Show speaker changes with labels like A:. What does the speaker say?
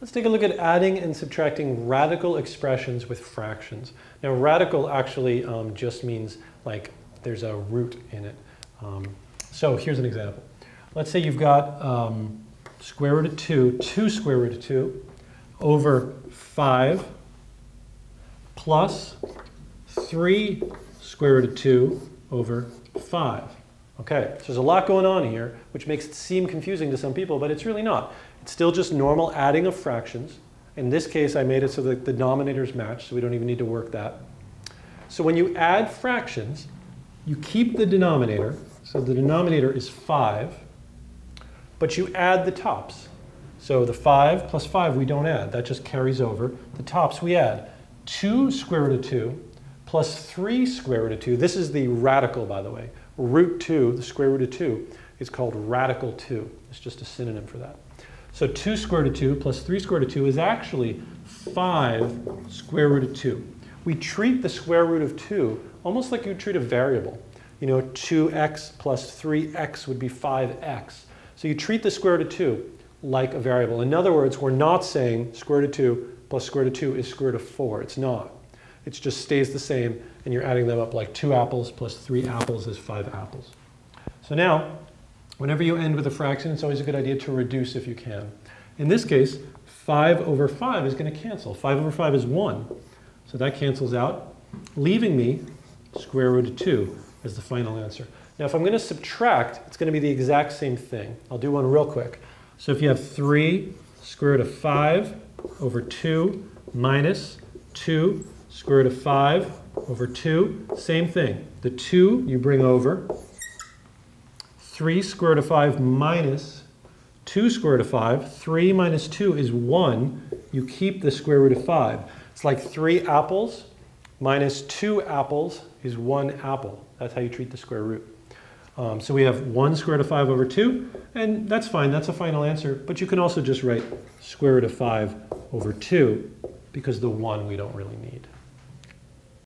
A: Let's take a look at adding and subtracting radical expressions with fractions. Now radical actually um, just means like there's a root in it. Um, so here's an example. Let's say you've got um, square root of 2, 2 square root of 2 over 5 plus 3 square root of 2 over 5. Okay, so there's a lot going on here, which makes it seem confusing to some people, but it's really not. It's still just normal adding of fractions. In this case, I made it so that the denominators match, so we don't even need to work that. So when you add fractions, you keep the denominator, so the denominator is 5, but you add the tops. So the 5 plus 5 we don't add, that just carries over. The tops we add. 2 square root of 2 plus 3 square root of 2. This is the radical, by the way. Root 2, the square root of 2, is called radical 2. It's just a synonym for that. So 2 square root of 2 plus 3 square root of 2 is actually 5 square root of 2. We treat the square root of 2 almost like you treat a variable. You know, 2x plus 3x would be 5x. So you treat the square root of 2 like a variable. In other words, we're not saying square root of 2 plus square root of 2 is square root of 4. It's not. It just stays the same, and you're adding them up like 2 apples plus 3 apples is 5 apples. So now, Whenever you end with a fraction, it's always a good idea to reduce if you can. In this case, 5 over 5 is going to cancel. 5 over 5 is 1. So that cancels out, leaving me square root of 2 as the final answer. Now if I'm going to subtract, it's going to be the exact same thing. I'll do one real quick. So if you have 3 square root of 5 over 2 minus 2 square root of 5 over 2, same thing. The 2 you bring over, 3 square root of 5 minus 2 square root of 5. 3 minus 2 is 1. You keep the square root of 5. It's like 3 apples minus 2 apples is 1 apple. That's how you treat the square root. Um, so we have 1 square root of 5 over 2, and that's fine. That's a final answer. But you can also just write square root of 5 over 2 because the 1 we don't really need.